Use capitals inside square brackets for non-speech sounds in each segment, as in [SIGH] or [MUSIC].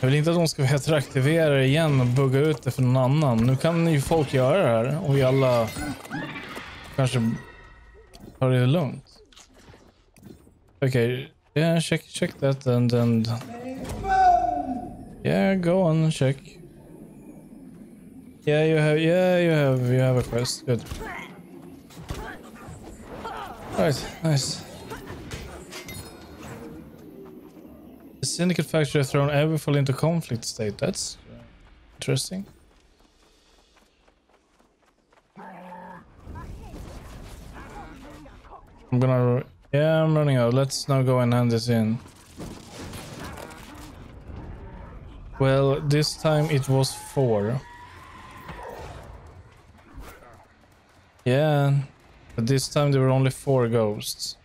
Jag vill inte att de ska retroaktivera det igen och bugga ut det för någon annan. Nu kan ju folk göra det här och vi alla kanske tar det lugnt. Okej, okay. yeah, check, check that and, and... Yeah, go on, check. Yeah, you have, yeah, you have, you have a quest. Good. Right, nice. Syndicate factory thrown Everfall into conflict state. That's interesting. I'm gonna... Yeah, I'm running out. Let's now go and hand this in. Well, this time it was four. Yeah, but this time there were only four ghosts.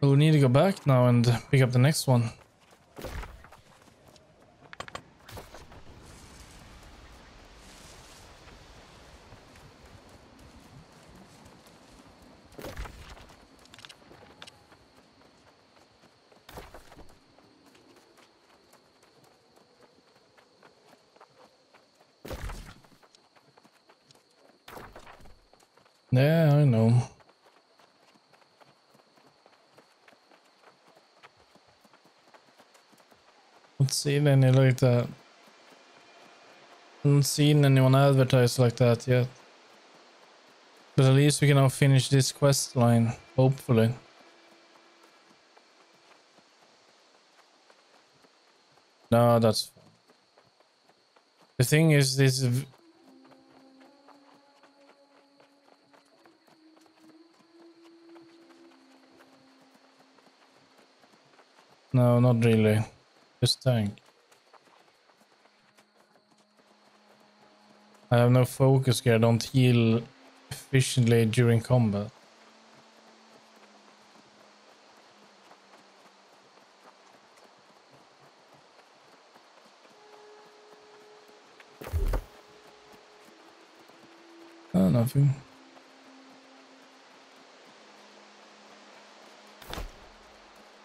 We need to go back now and pick up the next one. Yeah, I know. Not seen any like that. Haven't seen anyone advertise like that yet. But at least we can now finish this quest line, hopefully. No, that's. The thing is, this No, not really. Just tank. I have no focus gear, I don't heal efficiently during combat. Oh, nothing.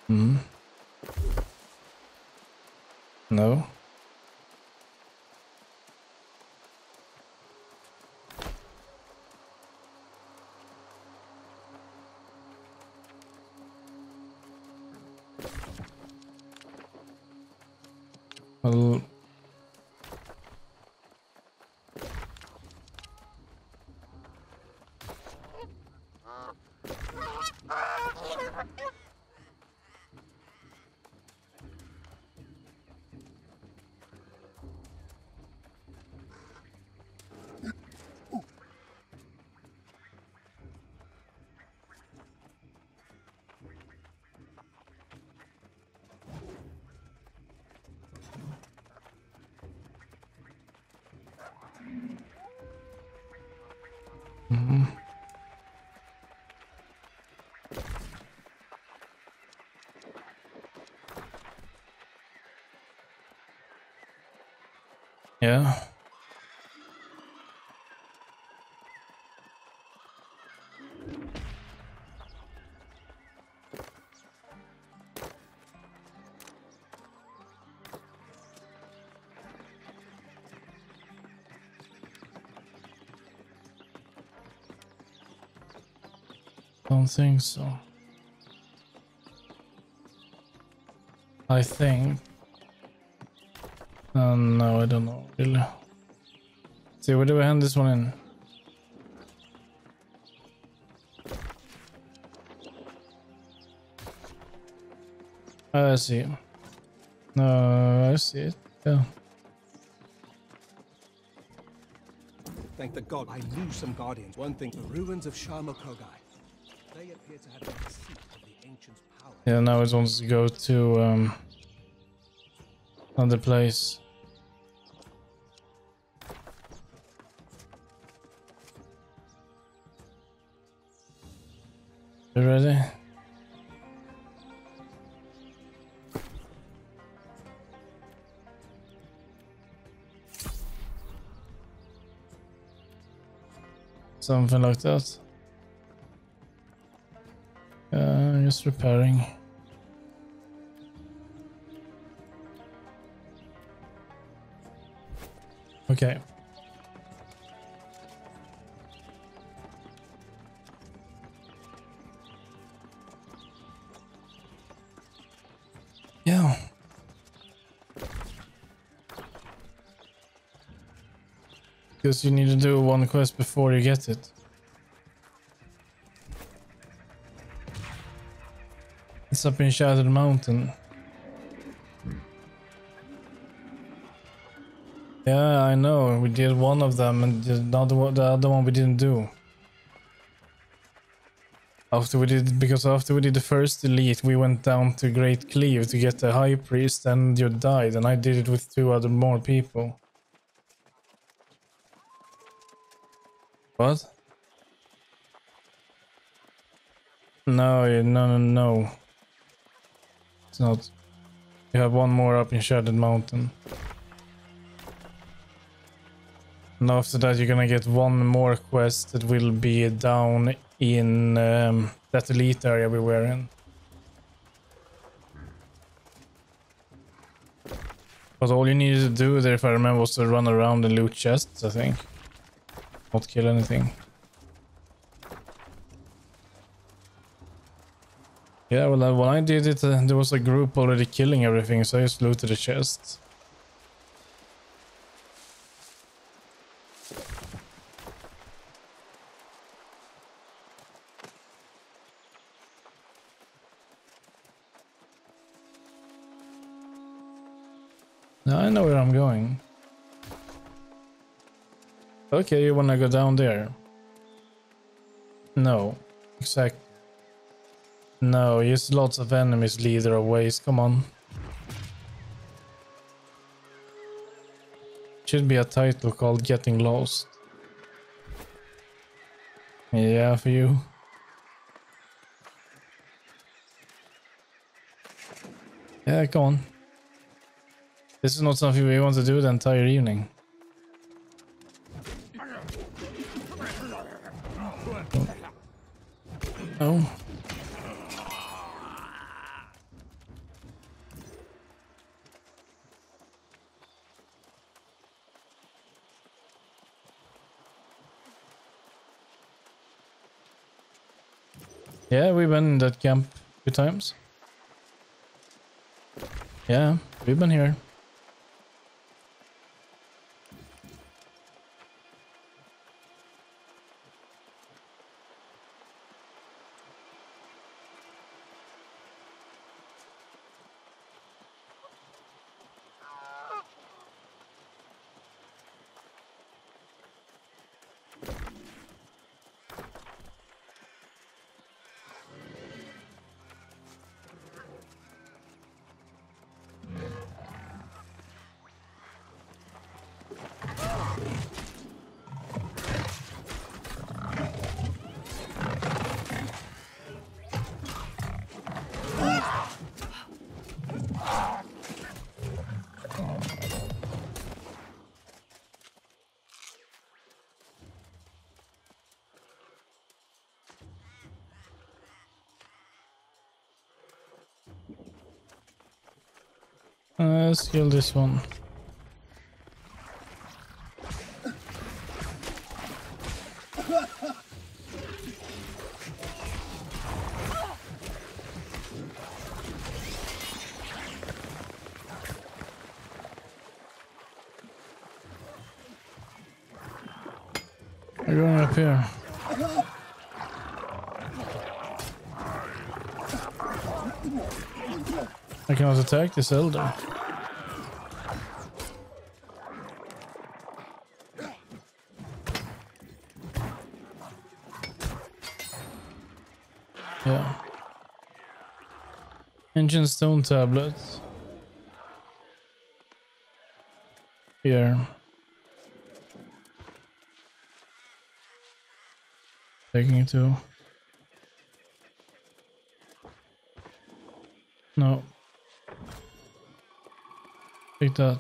Hmm. No. Yeah. Don't think so. I think uh, no, I don't know. Really. See, where do we hand this one in? I see. No, I see it. Yeah. Thank the god I knew some guardians. One thing, the ruins of Sharma Kogai. They appear to have been the seat of the ancients' power. Yeah, now it wants to go to um another place. Something like that. Uh, just repairing. Okay. Because you need to do one quest before you get it. It's up in Shattered Mountain. Yeah, I know. We did one of them, and the other one, the other one we didn't do. After we did, because after we did the first elite, we went down to Great Cleave to get the High Priest, and you died, and I did it with two other more people. What? No, no, no, no. It's not. You have one more up in Shattered Mountain. And after that, you're gonna get one more quest that will be down in um, that elite area we were in. But all you needed to do there, if I remember, was to run around and loot chests, I think. Not kill anything. Yeah, well, uh, when I did it, uh, there was a group already killing everything, so I just looted the chests. Now I know where I'm going. Okay, you wanna go down there? No. exactly. No, just lots of enemies lead their ways. Come on. Should be a title called Getting Lost. Yeah, for you. Yeah, come on. This is not something we want to do the entire evening. Oh. Yeah, we've been in that camp a few times. Yeah, we've been here. Uh, let's kill this one. We're going up here. I cannot attack this elder. Yeah. Engine stone tablets. Here. Taking it to. No. Take that.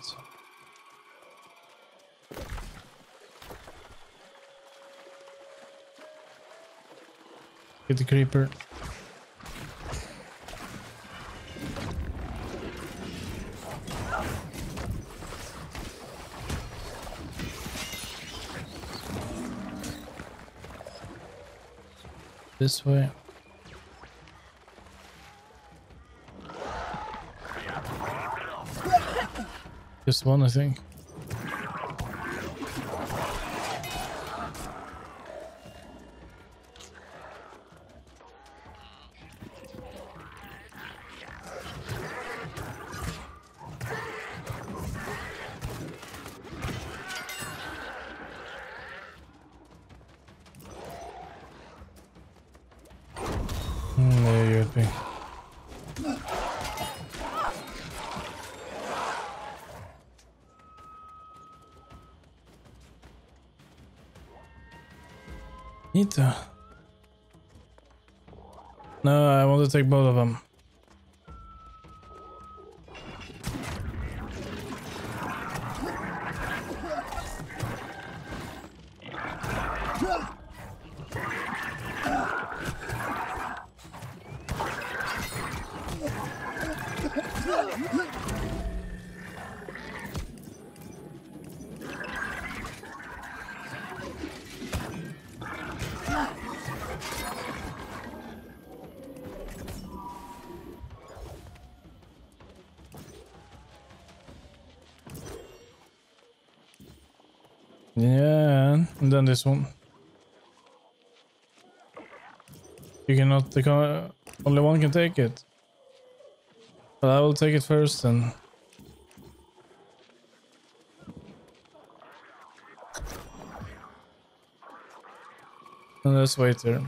Get the creeper. This way. Just one, I think. Need to. No, I want to take both of them. And then this one. You cannot, co- only one can take it. But I will take it first then. And let's wait there.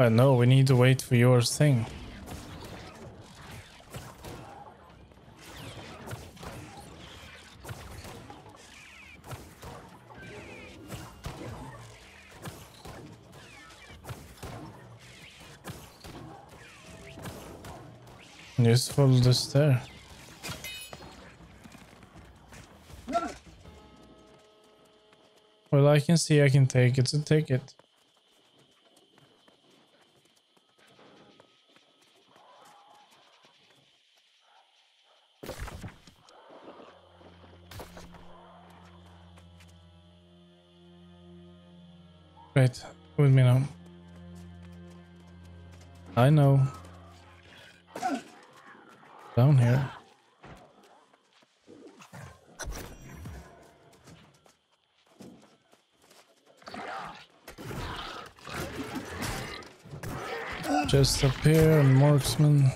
Uh, I know, we need to wait for your thing. Just follow the stair. Well, I can see I can take it, so take it. I know. Down here. Just up here, marksman.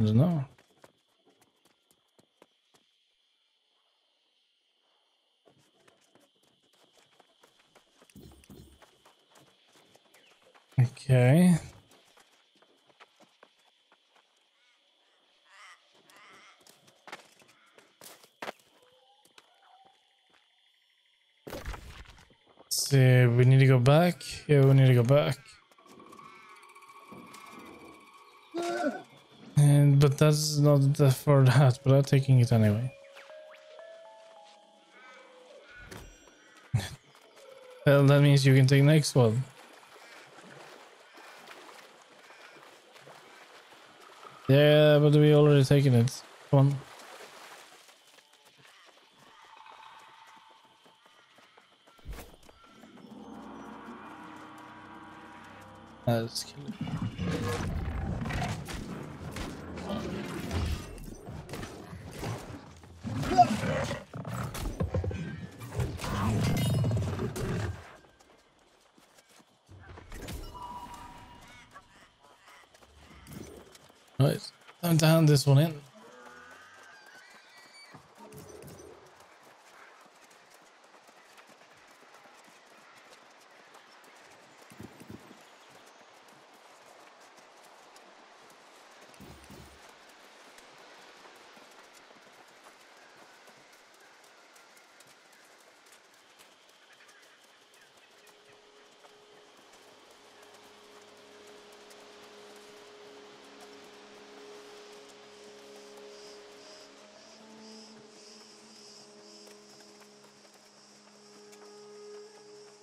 Know. Okay. Let's see, we need to go back. Yeah, we need to go back. And but that's not the, for that, but I'm taking it anyway. [LAUGHS] well, that means you can take next one. Yeah, but we already taken it. Come on. Uh, let's kill it. Right. Time to hand this one in.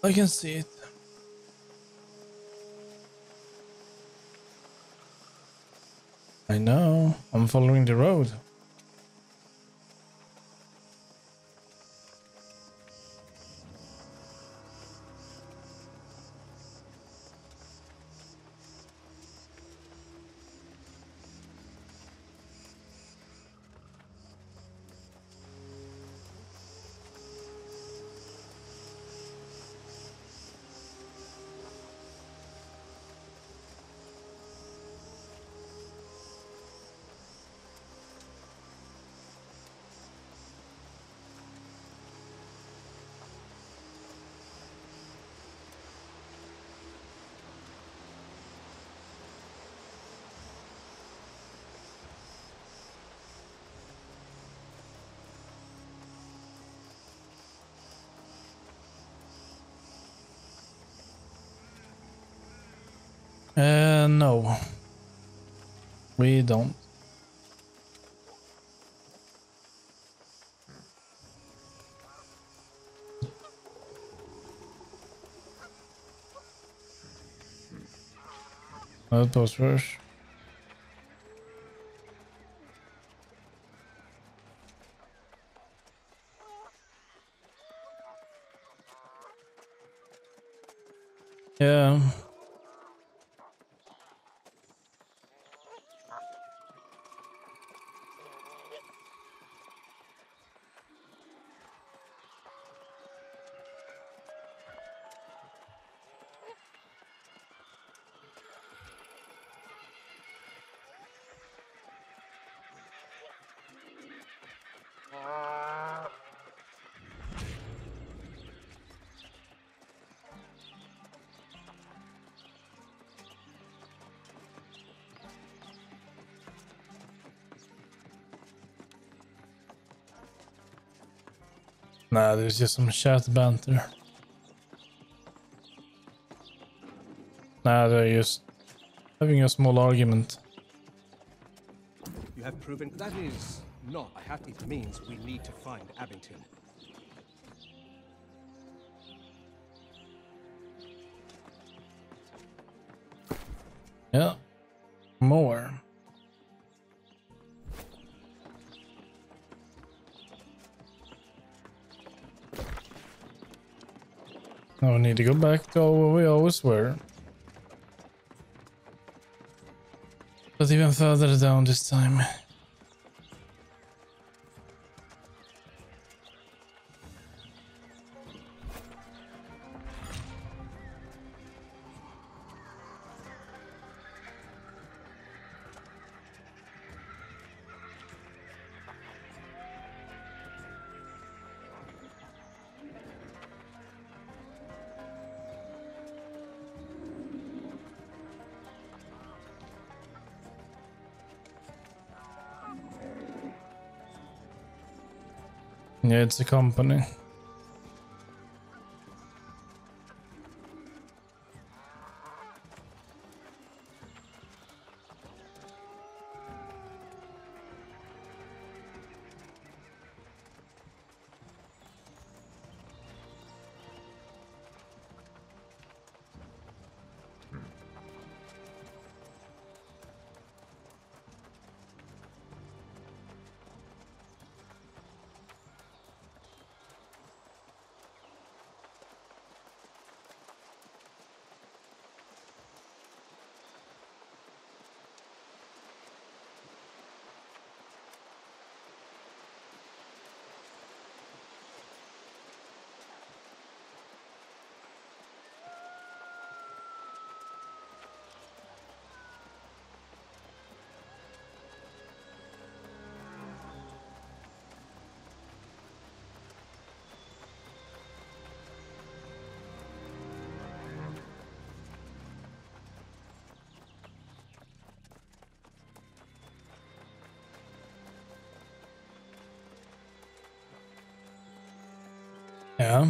I can see it. I know. I'm following the road. Uh, no. We don't. Outpost first. Yeah. Nah, there's just some chat banter. Nah, they're just having a small argument. You have proven that is not a hat. It means we need to find Abington. Yeah. More. Now we need to go back to where we always were. But even further down this time. Yeah, it's a company. Yeah.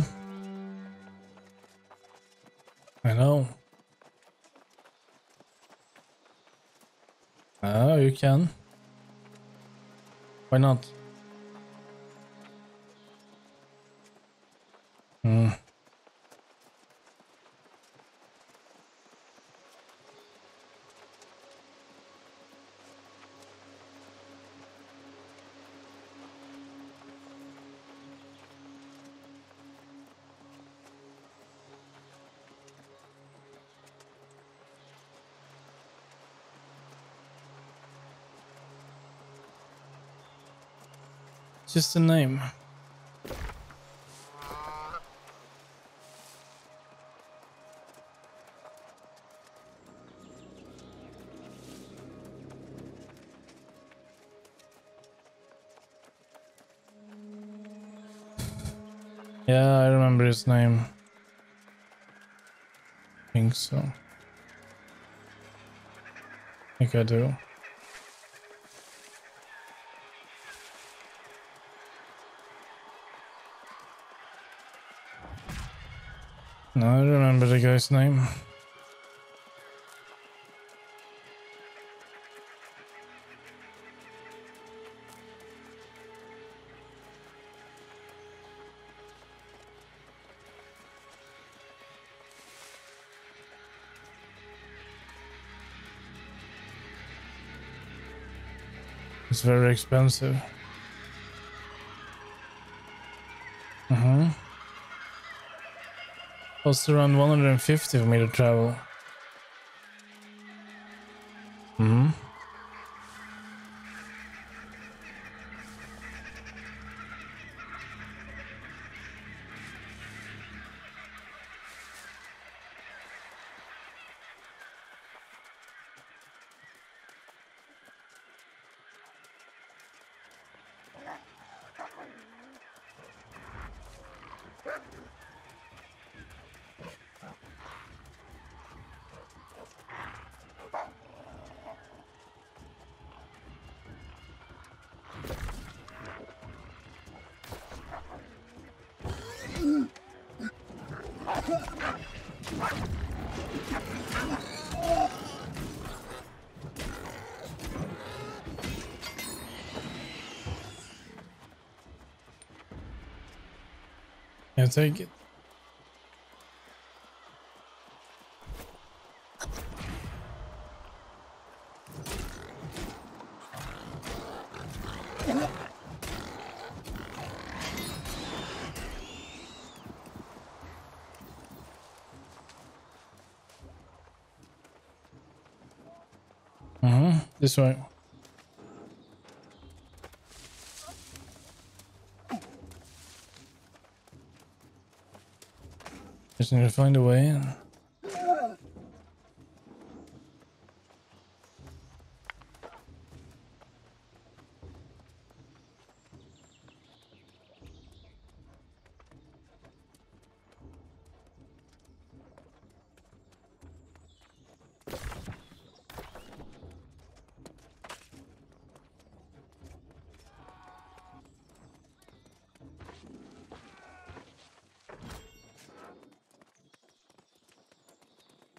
I know. Oh, you can. Why not? Just a name. Yeah, I remember his name. I think so. I think I do. I remember the guy's name. It's very expensive. Costs around 150 for me to travel. Hmm. Yeah, take it. Uh-huh, this way. Just need to find a way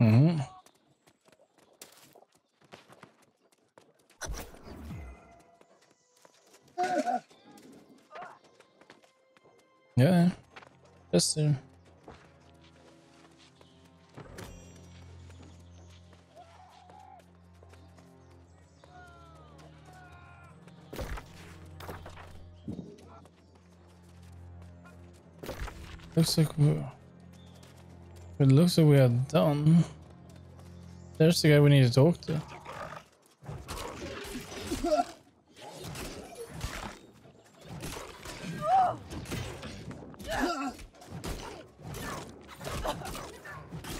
Mm-hmm. Yeah, just uh, looks like it looks like we are done. There's the guy we need to talk to.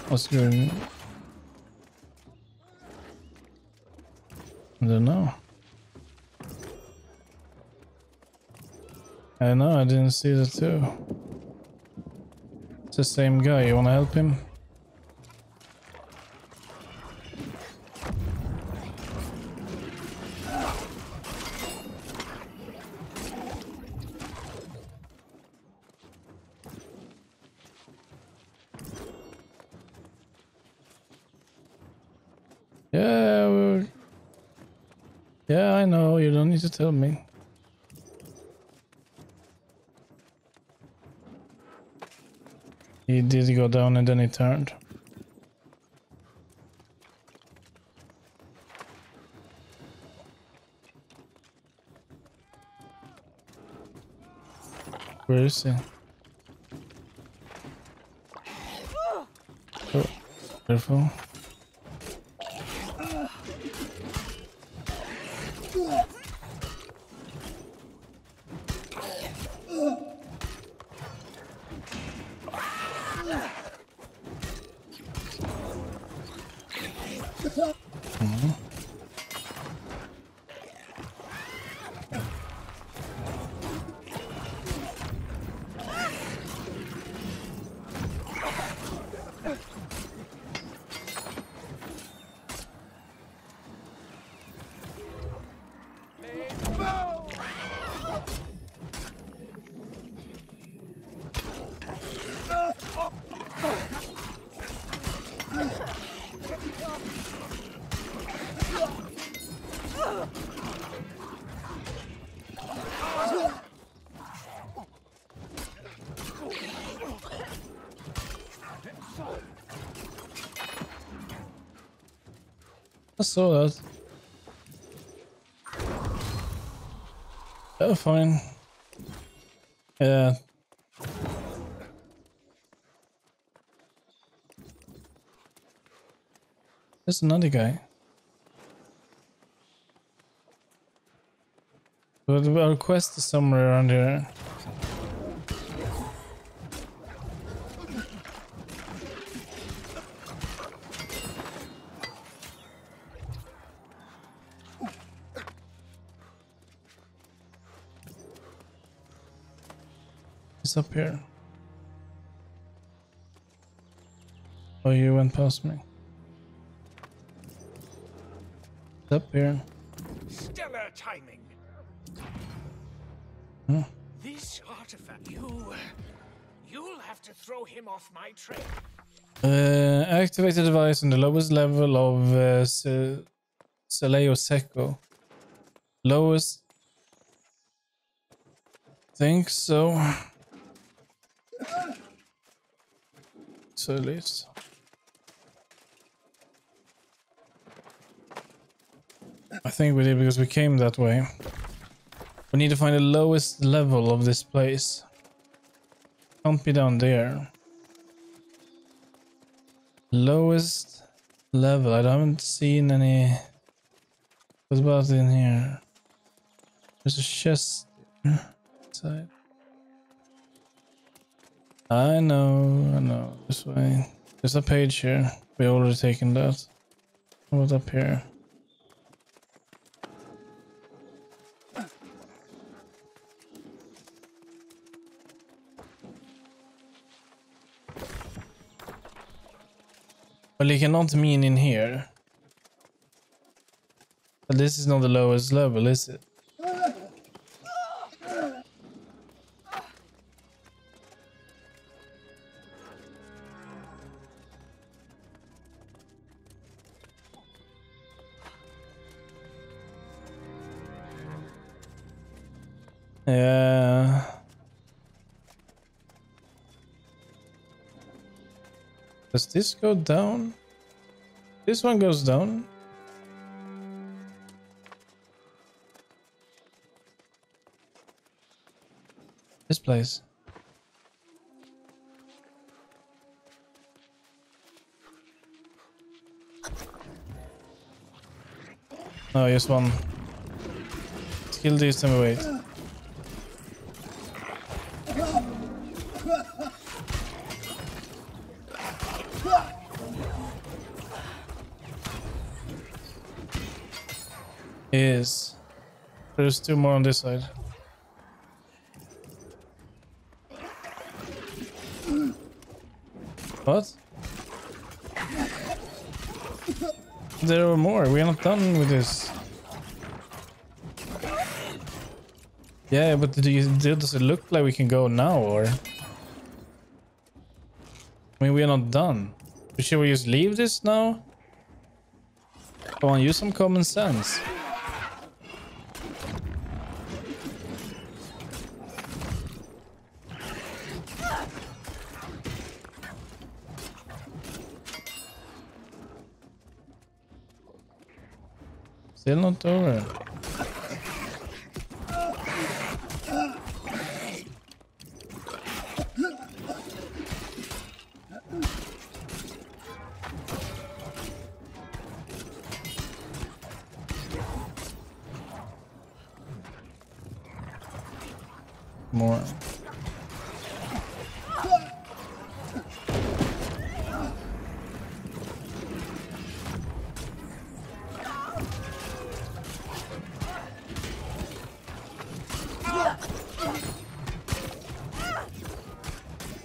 What's going I don't know. I know, I didn't see the two the same guy. You wanna help him? Yeah, we're... Yeah, I know. You don't need to tell me. He did go down and then he turned. Where is he? Oh, careful. 음. I saw that. Oh, fine. Yeah. There's another guy. But our quest is somewhere around here. It's up here. Oh, you went past me. Up here. Stellar timing. Hmm. This artifact, you. You'll have to throw him off my trail. Uh, activate the device on the lowest level of uh, Se- Celeo Seco. Lowest. Think so. So least. I think we did because we came that way. We need to find the lowest level of this place. Can't be down there. Lowest level. I haven't seen any. What about in here? There's a chest hmm. inside. I know, I know. This way. There's a page here. We already taken that. What's up here? Well, you cannot mean in here. But this is not the lowest level, is it? Does this go down? This one goes down. This place. Oh, no, just one. Kill these and wait. Is there's two more on this side. What? There are more. We are not done with this. Yeah, but do you, does it look like we can go now, or? I mean, we are not done. Should we just leave this now? Come on, use some common sense. Still not over. More.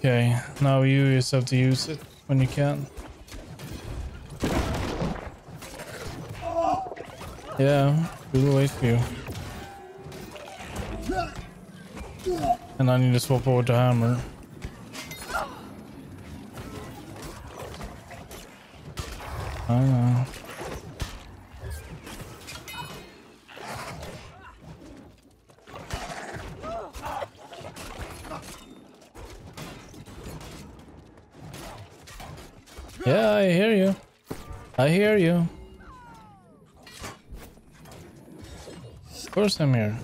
Okay, now you just have to use it when you can. Yeah, we'll wait for you. And I need to swap over to hammer. I know. I hear you. Of course I'm here.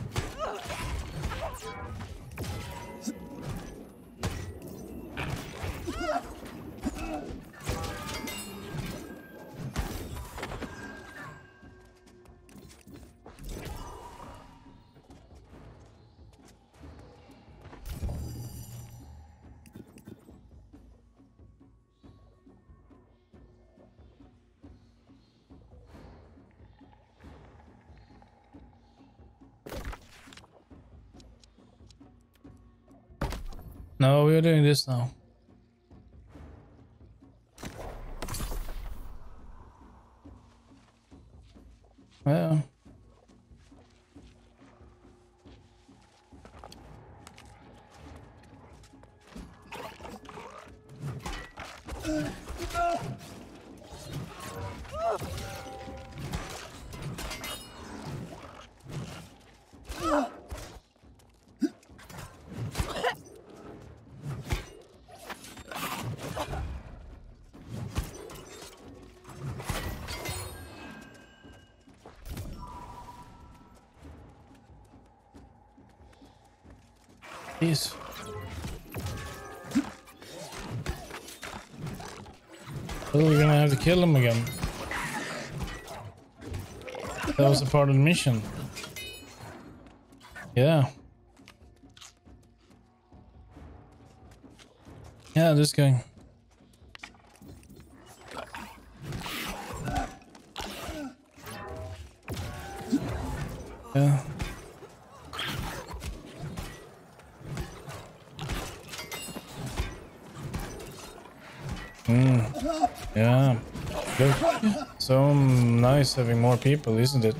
No, we're doing this now. Kill him again. That was a part of the mission. Yeah. Yeah, this guy. Yeah. Hmm. Yeah. So nice having more people, isn't it?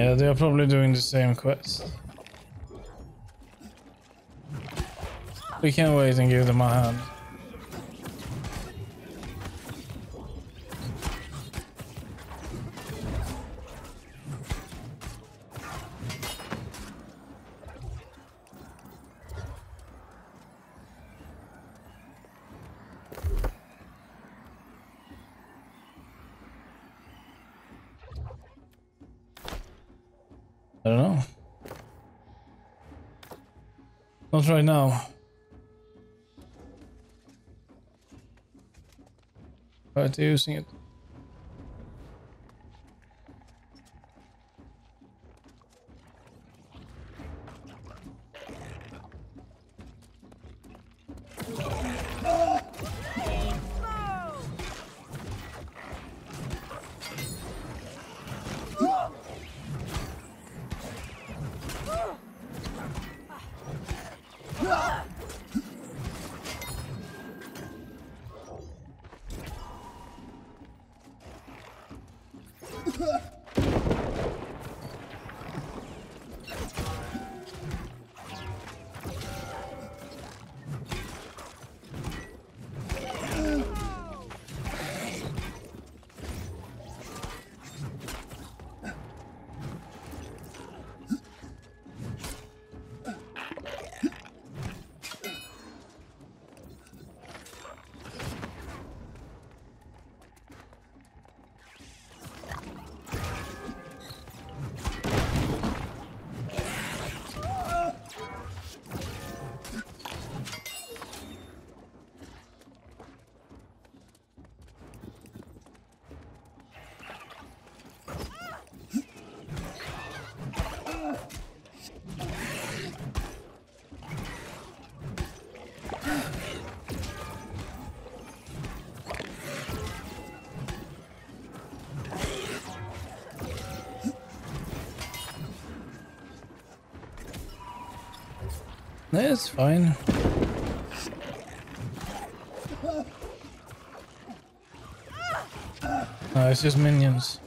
Yeah, they are probably doing the same quest. We can't wait and give them a hand. Not right now. But using it. It's fine. No, it's just minions.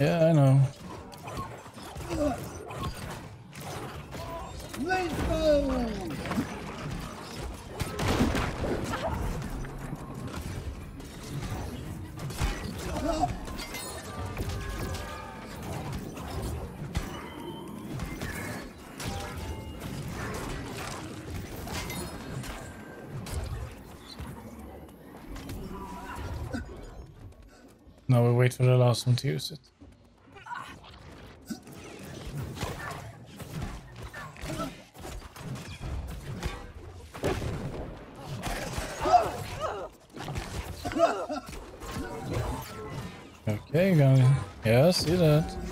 Yeah, I know. For the last one to use it. Okay, it. Yeah, see that.